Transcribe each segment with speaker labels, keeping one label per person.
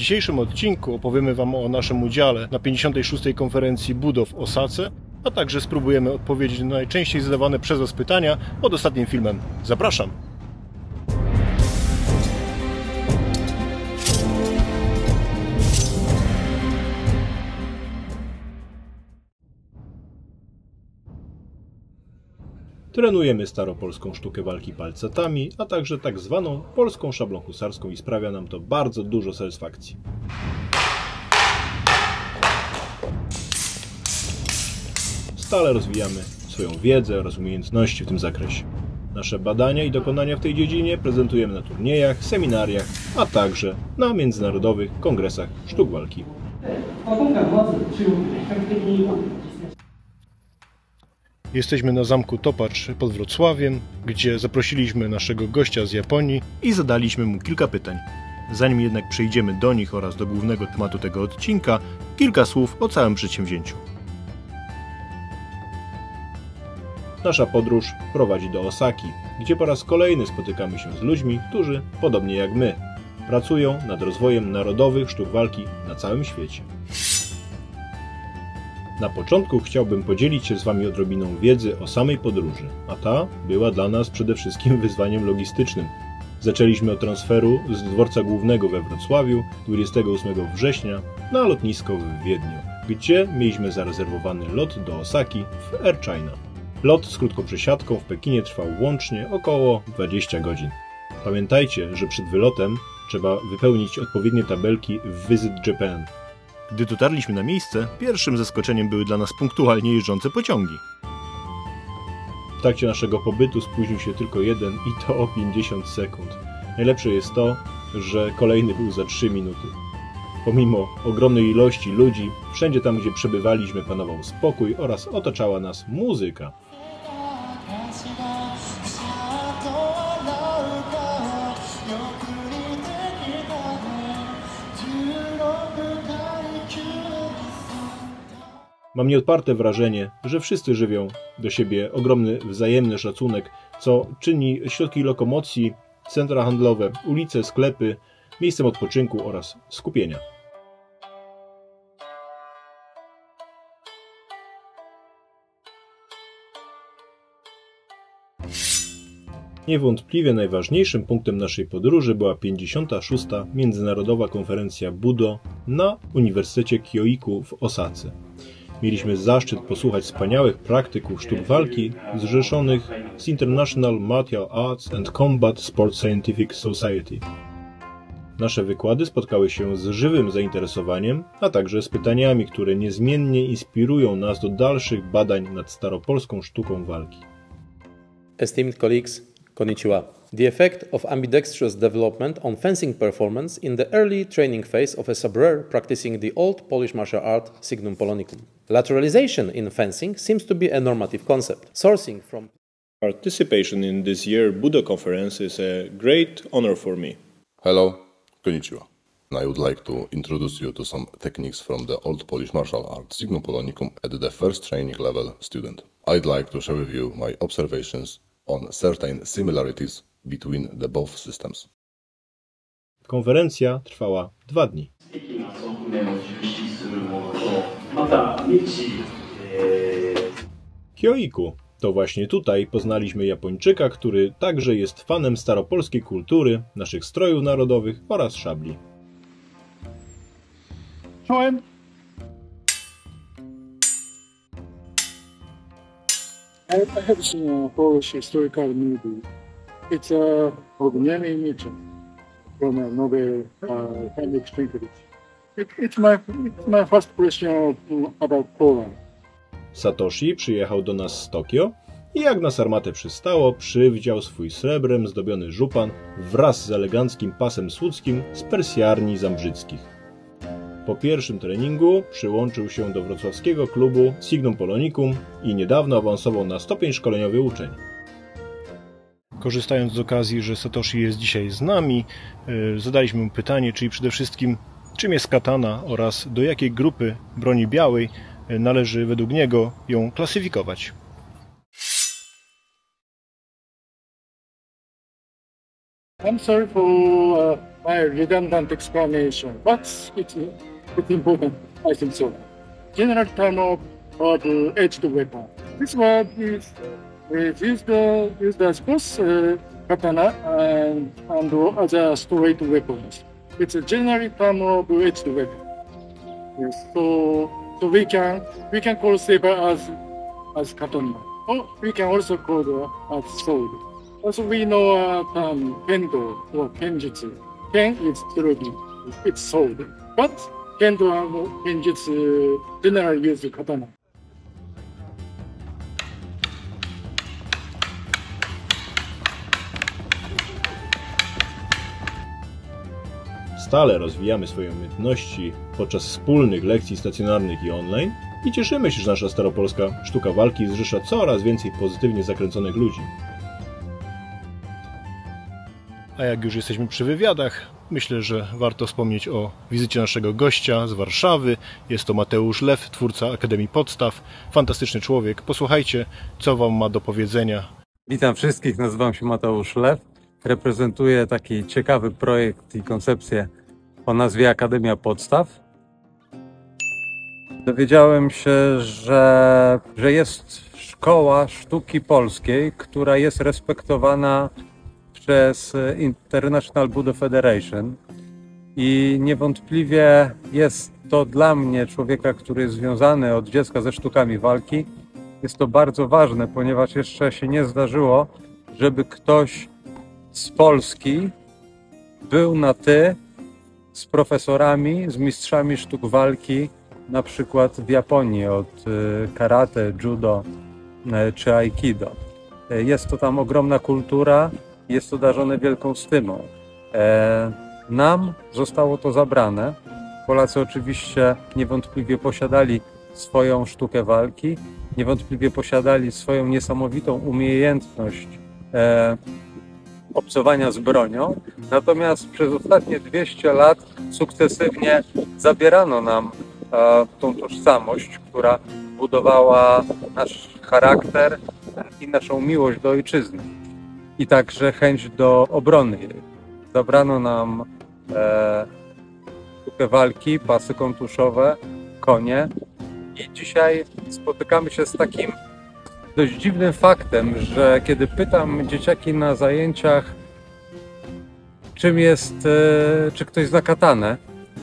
Speaker 1: dzisiejszym odcinku opowiemy Wam o naszym udziale na 56. konferencji Budo w Osace, a także spróbujemy odpowiedzieć na najczęściej zadawane przez Was pytania pod ostatnim filmem. Zapraszam! Trenujemy staropolską sztukę walki palcetami, a także tak zwaną polską szablą husarską i sprawia nam to bardzo dużo satysfakcji. Stale rozwijamy swoją wiedzę oraz umiejętności w tym zakresie. Nasze badania i dokonania w tej dziedzinie prezentujemy na turniejach, seminariach, a także na międzynarodowych kongresach sztuk walki.
Speaker 2: Władzy przyjął
Speaker 1: Jesteśmy na zamku Topacz pod Wrocławiem, gdzie zaprosiliśmy naszego gościa z Japonii i zadaliśmy mu kilka pytań. Zanim jednak przejdziemy do nich oraz do głównego tematu tego odcinka, kilka słów o całym przedsięwzięciu. Nasza podróż prowadzi do Osaki, gdzie po raz kolejny spotykamy się z ludźmi, którzy, podobnie jak my, pracują nad rozwojem narodowych sztuk walki na całym świecie. Na początku chciałbym podzielić się z Wami odrobiną wiedzy o samej podróży, a ta była dla nas przede wszystkim wyzwaniem logistycznym. Zaczęliśmy od transferu z dworca głównego we Wrocławiu 28 września na lotnisko w Wiedniu, gdzie mieliśmy zarezerwowany lot do Osaki w Air China. Lot z krótką przesiadką w Pekinie trwał łącznie około 20 godzin. Pamiętajcie, że przed wylotem trzeba wypełnić odpowiednie tabelki w Visit Japan, gdy dotarliśmy na miejsce, pierwszym zaskoczeniem były dla nas punktualnie jeżdżące pociągi. W trakcie naszego pobytu spóźnił się tylko jeden i to o 50 sekund. Najlepsze jest to, że kolejny był za 3 minuty. Pomimo ogromnej ilości ludzi, wszędzie tam, gdzie przebywaliśmy, panował spokój oraz otaczała nas muzyka. Mam nieodparte wrażenie, że wszyscy żywią do siebie ogromny wzajemny szacunek, co czyni środki lokomocji, centra handlowe, ulice, sklepy miejscem odpoczynku oraz skupienia. Niewątpliwie najważniejszym punktem naszej podróży była 56. Międzynarodowa Konferencja Budo na Uniwersytecie Kyoiku w Osace. Mieliśmy zaszczyt posłuchać wspaniałych praktyków sztuk walki zrzeszonych z International Martial Arts and Combat Sport Scientific Society. Nasze wykłady spotkały się z żywym zainteresowaniem, a także z pytaniami, które niezmiennie inspirują nas do dalszych badań nad staropolską sztuką walki.
Speaker 3: Esteemed colleagues, konnichiwa. The effect of ambidextrous development on fencing performance in the early training phase of a sabreur practicing the old Polish martial art signum polonicum. Lateralization in fencing seems to be a normative concept, sourcing from
Speaker 1: Participation in this year Budo conference is a great honor for me.
Speaker 4: Hello, konnichiwa. I would like to introduce you to some techniques from the Old Polish martial art Signum Polonicum at the first training level student. I'd like to share with you my observations on certain similarities between the both systems.
Speaker 1: Konferencja trwała dwa dni.
Speaker 2: pamięci. E,
Speaker 1: Kyoiku. To właśnie tutaj poznaliśmy Japończyka, który także jest fanem staropolskiej kultury, naszych strojów narodowych oraz szabli.
Speaker 5: Czołem! I have seen Polish historical movie. It's a Ogniany Mitchell from a novel by Henryk Sienkiewicz. It, it's my it's my first of, about Poland.
Speaker 1: Satoshi przyjechał do nas z Tokio i jak na sarmatę przystało, przywdział swój srebrem zdobiony żupan wraz z eleganckim pasem słudzkim z persjarni zambrzyckich. Po pierwszym treningu przyłączył się do wrocławskiego klubu Signum Polonicum i niedawno awansował na stopień szkoleniowy uczeń. Korzystając z okazji, że Satoshi jest dzisiaj z nami, yy, zadaliśmy mu pytanie, czyli przede wszystkim czym jest katana oraz do jakiej grupy broni białej yy, należy według niego ją klasyfikować.
Speaker 5: I'm sorry for uh, my redundant explanation, but it's, it's important, I think so. General term of, uh, edged weapon. This one is, is used, uh, used as both uh, katana and, and other straight weapons. It's a general term of edged weapon. Yes, so so we can we can call saber as as katana, or we can also call it as sword. Also, we know uh, a term kendo or kenjutsu. Ken is tsurugi, it's sword, but kendo and kenjutsu generally use katana.
Speaker 1: Stale rozwijamy swoje umiejętności podczas wspólnych lekcji stacjonarnych i online i cieszymy się, że nasza staropolska sztuka walki zrzesza coraz więcej pozytywnie zakręconych ludzi. A jak już jesteśmy przy wywiadach, myślę, że warto wspomnieć o wizycie naszego gościa z Warszawy. Jest to Mateusz Lew, twórca Akademii Podstaw. Fantastyczny człowiek. Posłuchajcie, co Wam ma do powiedzenia.
Speaker 6: Witam wszystkich, nazywam się Mateusz Lew. Reprezentuję taki ciekawy projekt i koncepcję o nazwie Akademia Podstaw. Dowiedziałem się, że, że jest szkoła sztuki polskiej, która jest respektowana przez International Budo Federation i niewątpliwie jest to dla mnie, człowieka, który jest związany od dziecka ze sztukami walki, jest to bardzo ważne, ponieważ jeszcze się nie zdarzyło, żeby ktoś z Polski był na ty z profesorami, z mistrzami sztuk walki, na przykład w Japonii od y, karate, judo y, czy aikido. Y, Jest to tam ogromna kultura, jest to darzone wielką stymą. E, Nam zostało to zabrane. Polacy oczywiście niewątpliwie posiadali swoją sztukę walki, niewątpliwie posiadali swoją niesamowitą umiejętność e, obcowania z bronią. Natomiast przez ostatnie 200 lat sukcesywnie zabierano nam e, tą tożsamość, która budowała nasz charakter i naszą miłość do ojczyzny. I także chęć do obrony jej. Zabrano nam e, sztukę walki, pasy kontuszowe, konie. I dzisiaj spotykamy się z takim dość dziwnym faktem, że kiedy pytam dzieciaki na zajęciach, czym jest, e, czy ktoś zna katanę,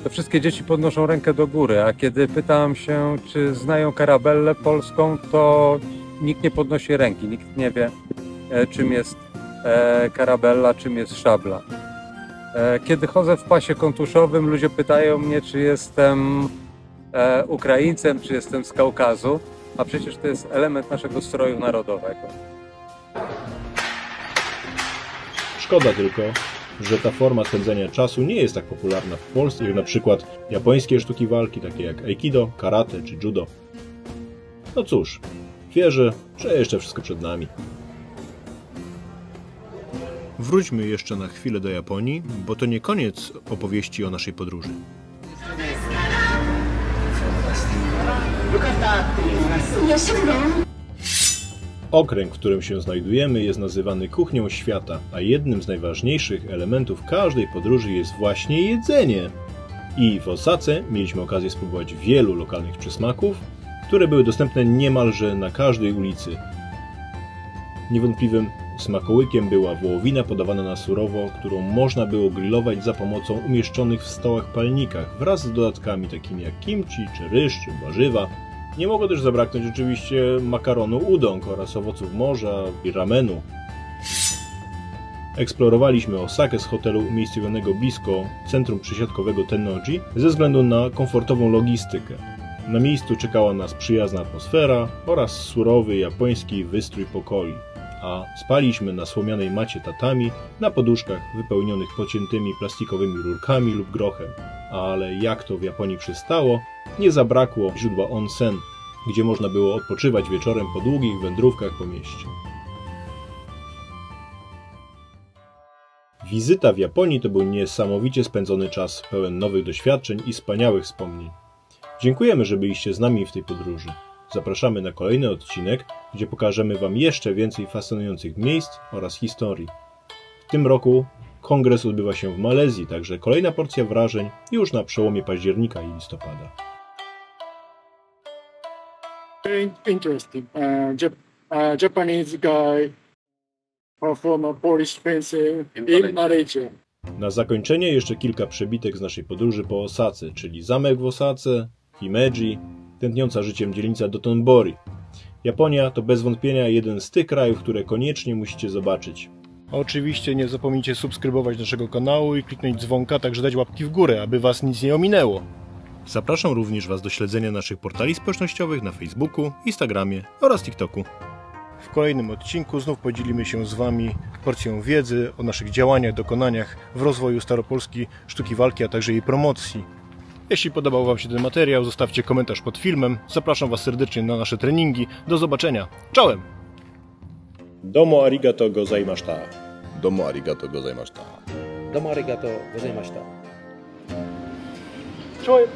Speaker 6: to wszystkie dzieci podnoszą rękę do góry, a kiedy pytam się, czy znają karabellę polską, to nikt nie podnosi ręki, nikt nie wie, e, czym jest e, karabella, czym jest szabla. Kiedy chodzę w pasie kontuszowym, ludzie pytają mnie, czy jestem Ukraińcem, czy jestem z Kaukazu, a przecież to jest element naszego stroju narodowego.
Speaker 1: Szkoda tylko, że ta forma spędzania czasu nie jest tak popularna w Polsce jak na przykład japońskie sztuki walki, takie jak aikido, karate czy judo. No cóż, wierzę, że jeszcze wszystko przed nami. Wróćmy jeszcze na chwilę do Japonii, bo to nie koniec opowieści o naszej podróży. Okręg, w którym się znajdujemy, jest nazywany kuchnią świata, a jednym z najważniejszych elementów każdej podróży jest właśnie jedzenie. I w Osace mieliśmy okazję spróbować wielu lokalnych przysmaków, które były dostępne niemalże na każdej ulicy. Niewątpliwym smakołykiem była wołowina podawana na surowo, którą można było grillować za pomocą umieszczonych w stołach palnikach wraz z dodatkami takimi jak kimchi, czy ryż, czy warzywa. Nie mogło też zabraknąć oczywiście makaronu udon oraz owoców morza i ramenu. Eksplorowaliśmy Osakę z hotelu umiejscowionego blisko centrum przysiadkowego Tennoji ze względu na komfortową logistykę. Na miejscu czekała nas przyjazna atmosfera oraz surowy japoński wystrój pokoi, a spaliśmy na słomianej macie tatami na poduszkach wypełnionych pociętymi plastikowymi rurkami lub grochem. Ale jak to w Japonii przystało, nie zabrakło źródła onsen, gdzie można było odpoczywać wieczorem po długich wędrówkach po mieście. Wizyta w Japonii to był niesamowicie spędzony czas, pełen nowych doświadczeń i wspaniałych wspomnień. Dziękujemy, że byliście z nami w tej podróży. Zapraszamy na kolejny odcinek, gdzie pokażemy Wam jeszcze więcej fascynujących miejsc oraz historii. W tym roku
Speaker 7: Kongres odbywa się w Malezji, także kolejna porcja wrażeń już na przełomie października i listopada.
Speaker 5: Interesting. Uh, Jap- uh, Japanese guy perform a Polish fencing in Malaysia.
Speaker 7: Na zakończenie jeszcze kilka przebitek z naszej podróży po Osace, czyli zamek w Osace, Himeji, tętniąca życiem dzielnica Dotonbori. Japonia to bez wątpienia jeden z tych krajów, które koniecznie musicie zobaczyć.
Speaker 1: Oczywiście nie zapomnijcie subskrybować naszego kanału i kliknąć dzwonka, także dać łapki w górę, aby Was nic nie ominęło.
Speaker 7: Zapraszam również Was do śledzenia naszych portali społecznościowych na Facebooku, Instagramie oraz TikToku.
Speaker 1: W kolejnym odcinku znów podzielimy się z Wami porcją wiedzy o naszych działaniach, dokonaniach w rozwoju Staropolski sztuki walki, a także jej promocji. Jeśli podobał Wam się ten materiał, zostawcie komentarz pod filmem. Zapraszam Was serdecznie na nasze treningi. Do zobaczenia. Czołem!
Speaker 7: Domo arigato gozaimashita.
Speaker 4: Domo arigato gozaimashita.
Speaker 3: Domo arigato gozaimashita.
Speaker 5: Troy,